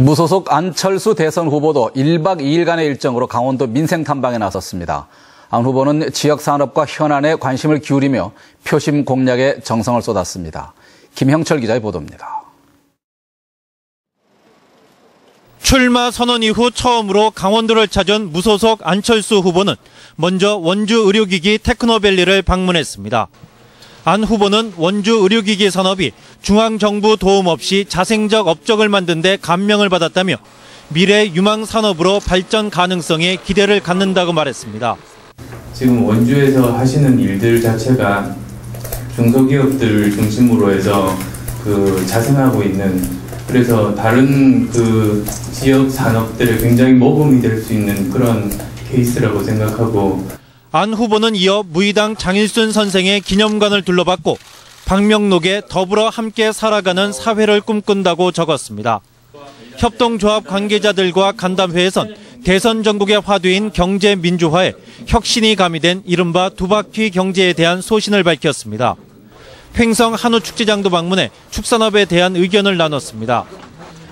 무소속 안철수 대선 후보도 1박 2일간의 일정으로 강원도 민생 탐방에 나섰습니다. 안 후보는 지역 산업과 현안에 관심을 기울이며 표심 공략에 정성을 쏟았습니다. 김형철 기자의 보도입니다. 출마 선언 이후 처음으로 강원도를 찾은 무소속 안철수 후보는 먼저 원주 의료기기 테크노밸리를 방문했습니다. 안 후보는 원주 의료기기 산업이 중앙정부 도움 없이 자생적 업적을 만든 데 감명을 받았다며 미래 유망 산업으로 발전 가능성에 기대를 갖는다고 말했습니다. 지금 원주에서 하시는 일들 자체가 중소기업들 중심으로 해서 그 자생하고 있는 그래서 다른 그 지역 산업들에 굉장히 모범이 될 수 있는 그런 케이스라고 생각하고 안 후보는 이어 무의당 장일순 선생의 기념관을 둘러봤고 박명록에 더불어 함께 살아가는 사회를 꿈꾼다고 적었습니다. 협동조합 관계자들과 간담회에선 대선 전국의 화두인 경제 민주화에 혁신이 가미된 이른바 두바퀴 경제에 대한 소신을 밝혔습니다. 횡성 한우축제장도 방문해 축산업에 대한 의견을 나눴습니다.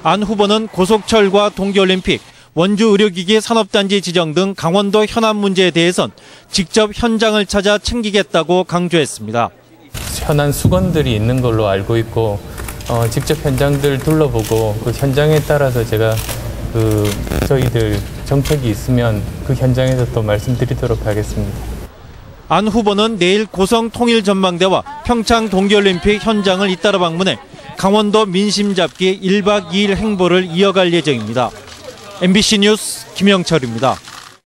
안 후보는 고속철과 동계올림픽, 원주 의료기기 산업단지 지정 등 강원도 현안 문제에 대해선 직접 현장을 찾아 챙기겠다고 강조했습니다. 현안 수건들이 있는 걸로 알고 있고 어, 직접 현장들 둘러보고 그 현장에 따라서 제가 그 저희들 정책이 있으면 그 현장에서 또 말씀드리도록 하겠습니다. 안 후보는 내일 고성 통일 전망대와 평창 동계올림픽 현장을 잇따라 방문해 강원도 민심 잡기 1박 2일 행보를 이어갈 예정입니다. MBC 뉴스 김영철입니다.